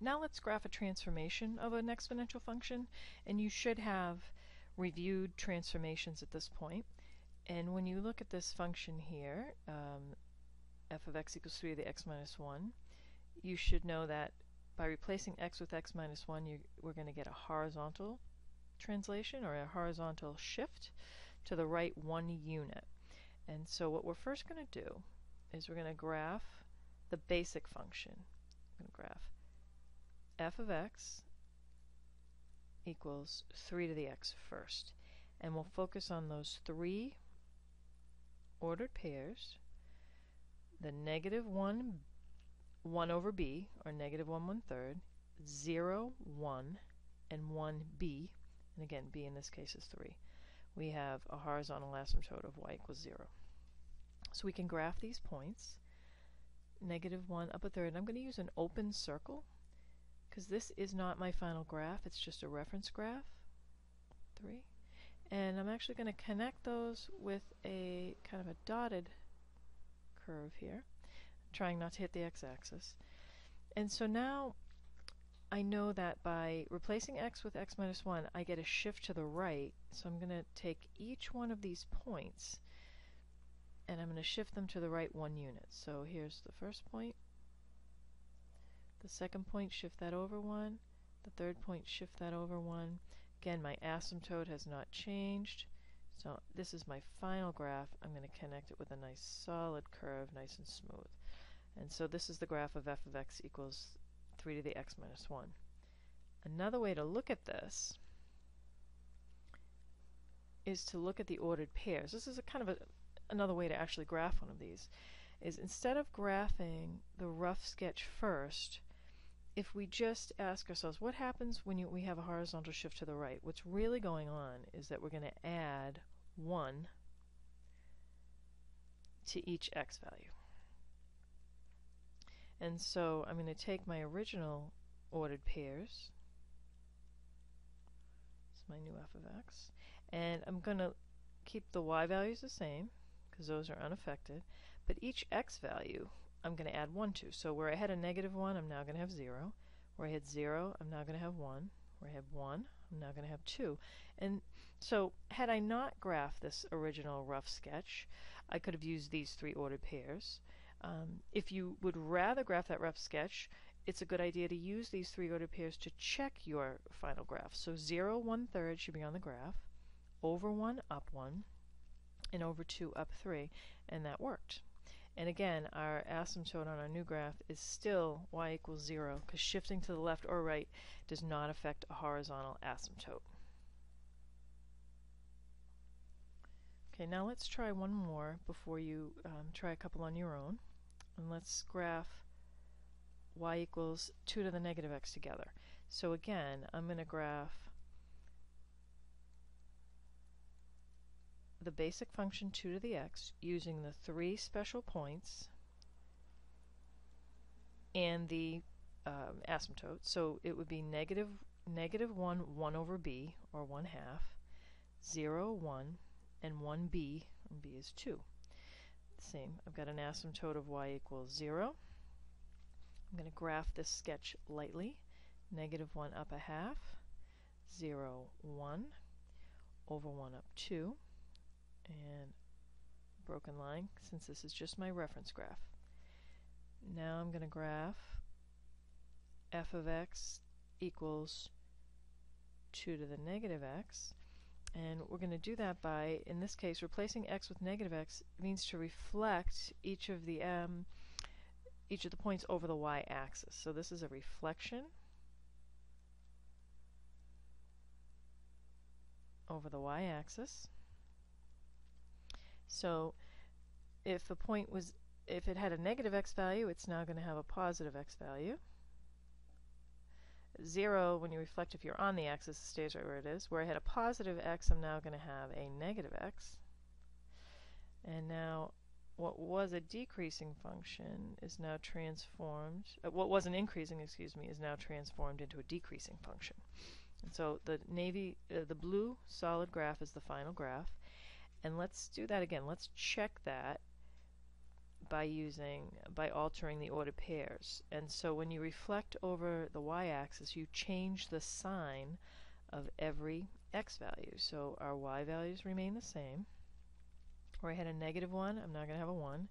now let's graph a transformation of an exponential function, and you should have reviewed transformations at this point. And when you look at this function here, um, f of x equals 3 to the x minus 1, you should know that by replacing x with x minus 1, you, we're going to get a horizontal translation or a horizontal shift to the right one unit. And so what we're first going to do is we're going to graph the basic function. I'm going to graph f of x equals 3 to the x first. And we'll focus on those three ordered pairs, the negative 1, 1 over b, or negative 1 1 third, 0, 1, and 1b, and again, b in this case is 3. We have a horizontal asymptote of y equals 0. So we can graph these points, negative 1 up a third, I'm going to use an open circle because this is not my final graph, it's just a reference graph, 3. And I'm actually going to connect those with a kind of a dotted curve here, trying not to hit the x-axis. And so now I know that by replacing x with x minus 1, I get a shift to the right. So I'm going to take each one of these points and I'm going to shift them to the right one unit. So here's the first point, the second point, shift that over one. The third point, shift that over one. Again, my asymptote has not changed. So this is my final graph. I'm going to connect it with a nice solid curve, nice and smooth. And so this is the graph of f of x equals 3 to the x minus 1. Another way to look at this is to look at the ordered pairs. This is a kind of a, another way to actually graph one of these. Is instead of graphing the rough sketch first, if we just ask ourselves, what happens when you, we have a horizontal shift to the right? What's really going on is that we're going to add 1 to each x value. And so I'm going to take my original ordered pairs, it's my new f of x, and I'm going to keep the y values the same, because those are unaffected, but each x value I'm going to add 1 to. So where I had a negative 1, I'm now going to have 0. Where I had 0, I'm now going to have 1. Where I had 1, I'm now going to have 2. And so had I not graphed this original rough sketch, I could have used these three ordered pairs. Um, if you would rather graph that rough sketch, it's a good idea to use these three ordered pairs to check your final graph. So 0, 1 third should be on the graph, over 1, up 1, and over 2, up 3, and that worked. And again, our asymptote on our new graph is still y equals 0 because shifting to the left or right does not affect a horizontal asymptote. Okay, now let's try one more before you um, try a couple on your own. And let's graph y equals 2 to the negative x together. So again, I'm going to graph the basic function 2 to the x using the three special points and the um, asymptote. So it would be negative, negative 1, 1 over b, or 1 half, 0, 1, and 1b, and b is 2. Same, I've got an asymptote of y equals 0. I'm going to graph this sketch lightly. Negative 1 up a half, 0, 1, over 1 up 2 and broken line since this is just my reference graph. Now I'm going to graph f of x equals 2 to the negative x and we're going to do that by, in this case, replacing x with negative x means to reflect each of the um, each of the points over the y-axis. So this is a reflection over the y-axis. So if a point was, if it had a negative x value, it's now going to have a positive x value. 0, when you reflect if you're on the axis, it stays right where it is. Where I had a positive x, I'm now going to have a negative x. And now what was a decreasing function is now transformed, uh, what was an increasing, excuse me, is now transformed into a decreasing function. And so the navy, uh, the blue solid graph is the final graph. And let's do that again. Let's check that by using by altering the ordered pairs. And so when you reflect over the y-axis you change the sign of every x value. So our y values remain the same. Where I had a negative 1 I'm not going to have a 1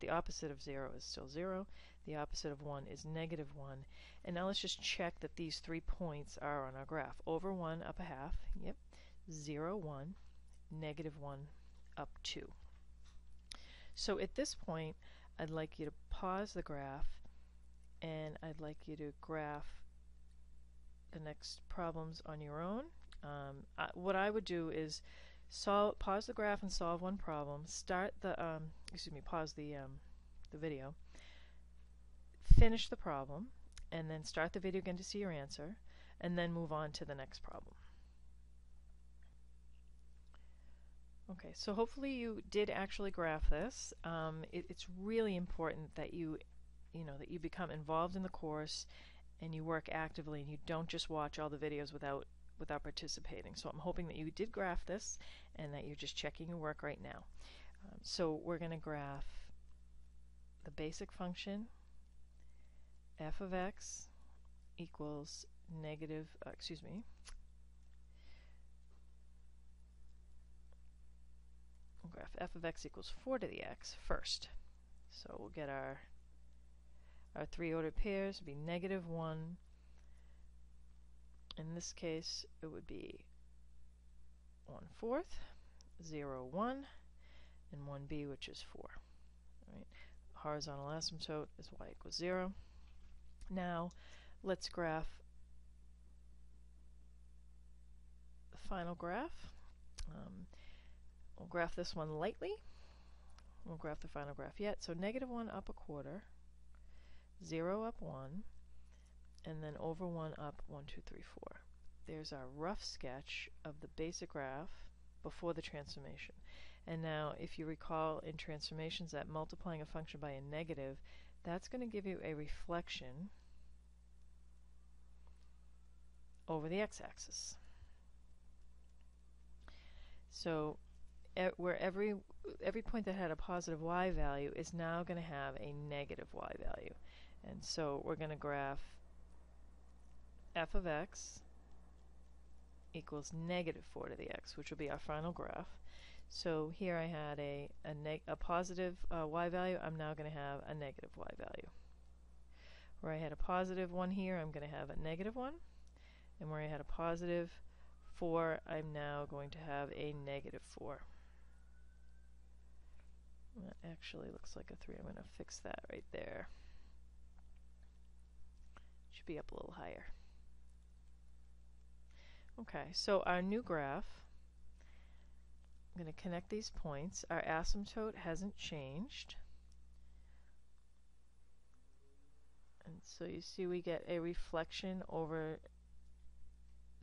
the opposite of 0 is still 0 the opposite of 1 is negative 1 and now let's just check that these three points are on our graph. Over 1 up a half. Yep. 0 1 negative 1 up 2 so at this point, I'd like you to pause the graph and I'd like you to graph the next problems on your own. Um, I, what I would do is solve, pause the graph and solve one problem, start the, um, excuse me, pause the, um, the video, finish the problem, and then start the video again to see your answer, and then move on to the next problem. Okay, so hopefully you did actually graph this. Um, it, it's really important that you, you know, that you become involved in the course and you work actively and you don't just watch all the videos without without participating. So I'm hoping that you did graph this and that you're just checking your work right now. Um, so we're going to graph the basic function f of x equals negative, uh, excuse me, We'll graph f of x equals 4 to the x first. So we'll get our our three ordered pairs would be negative 1. In this case, it would be 1 fourth, 0, 1, and 1b, which is 4. Right. Horizontal asymptote is y equals 0. Now, let's graph the final graph. Um, We'll graph this one lightly. We'll graph the final graph yet. So negative 1 up a quarter, 0 up 1, and then over 1 up 1, 2, 3, 4. There's our rough sketch of the basic graph before the transformation. And now, if you recall in transformations that multiplying a function by a negative, that's going to give you a reflection over the x-axis. So where every every point that had a positive y value is now going to have a negative y value. And so we're going to graph f of x equals negative 4 to the x, which will be our final graph. So here I had a, a, a positive uh, y value, I'm now going to have a negative y value. Where I had a positive 1 here, I'm going to have a negative 1. And where I had a positive 4, I'm now going to have a negative 4. Actually looks like a 3. I'm going to fix that right there. Should be up a little higher. Okay, so our new graph, I'm going to connect these points. Our asymptote hasn't changed. And so you see we get a reflection over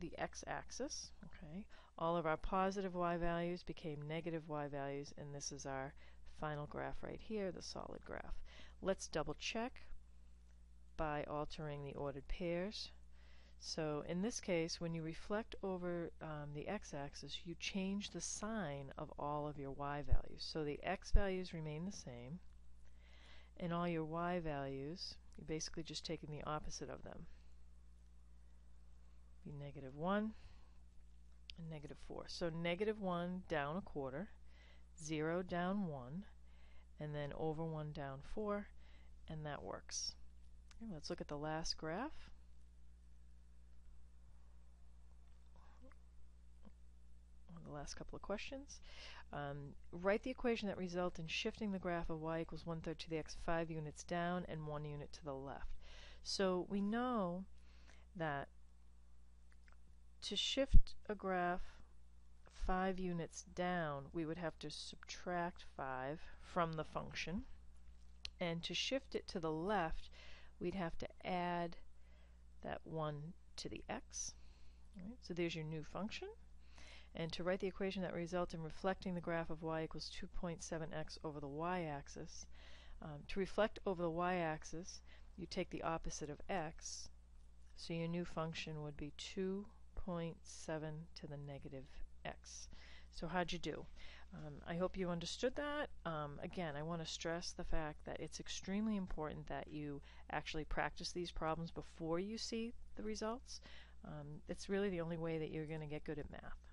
the x-axis. Okay, All of our positive y values became negative y values, and this is our final graph right here, the solid graph. Let's double check by altering the ordered pairs. So in this case, when you reflect over um, the x-axis, you change the sign of all of your y values. So the x values remain the same, and all your y values, you're basically just taking the opposite of them. Be negative 1 and negative 4. So negative 1 down a quarter, 0 down 1, and then over 1 down 4, and that works. Okay, let's look at the last graph. the last couple of questions. Um, write the equation that results in shifting the graph of y equals 1 third to the x 5 units down and 1 unit to the left. So we know that to shift a graph 5 units down, we would have to subtract 5 from the function. And to shift it to the left, we'd have to add that 1 to the x. Right, so there's your new function. And to write the equation that results in reflecting the graph of y equals 2.7x over the y-axis, um, to reflect over the y-axis, you take the opposite of x, so your new function would be 2.7 to the negative x. So how'd you do? Um, I hope you understood that. Um, again, I want to stress the fact that it's extremely important that you actually practice these problems before you see the results. Um, it's really the only way that you're going to get good at math.